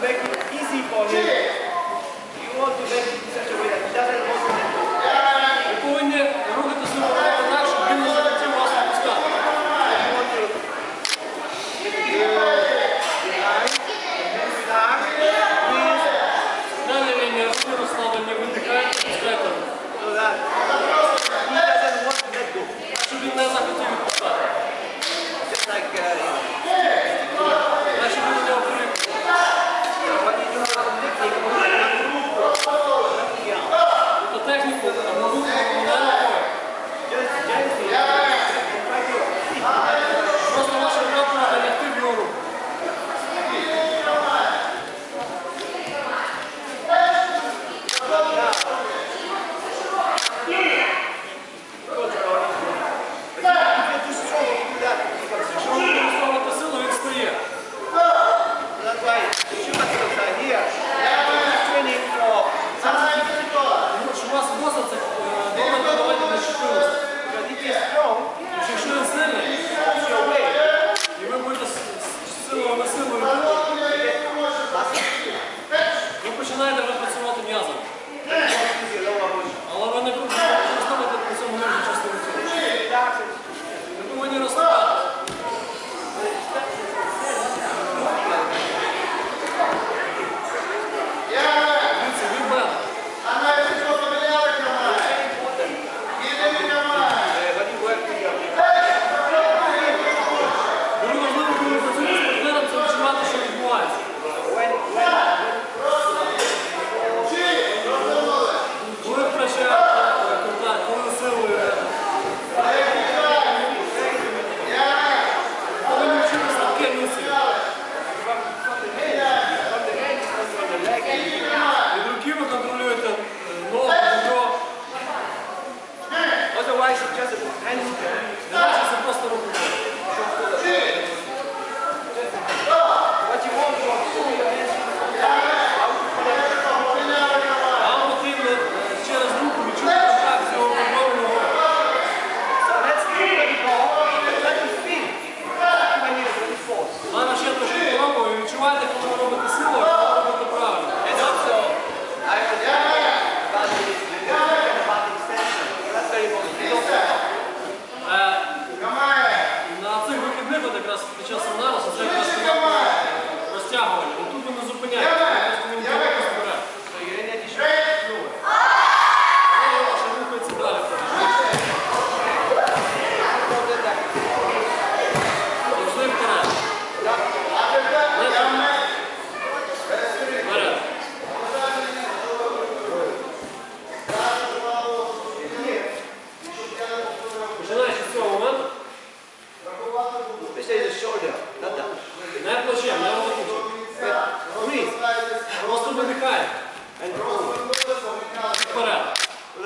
make it easy for him.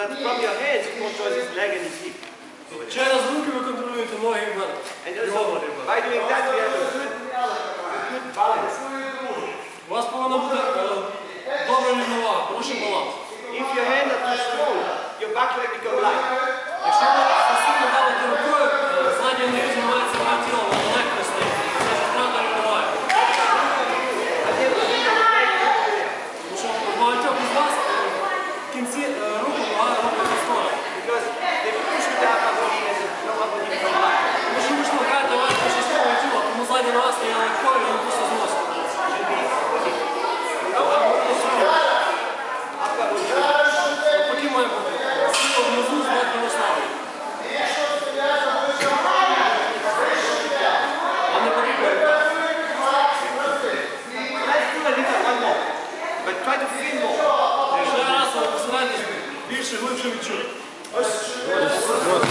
but from your hands you control his leg and his hip. Через руки ви контролюєте ноги і. And also, by doing that we have a good, balance. У вас. If your hand is too strong, your back leg becomes light. Швидше, глибше відчуй. Ось. Ось.